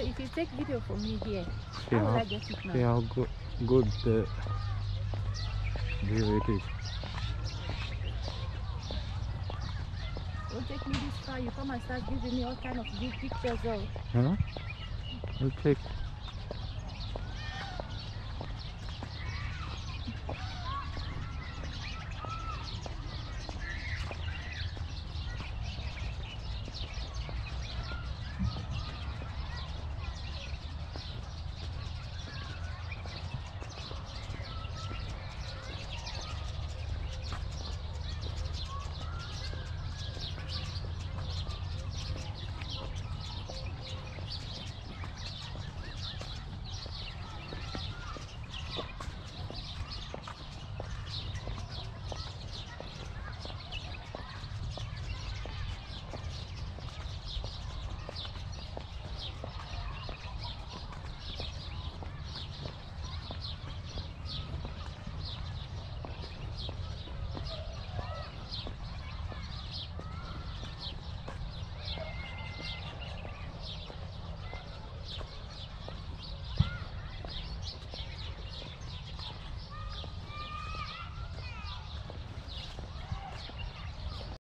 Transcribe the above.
So if you take video for me here, See how see how good, good the view it is. Don't take me this far. You come and start giving me all kind of big pictures. Oh, Huh? I'll take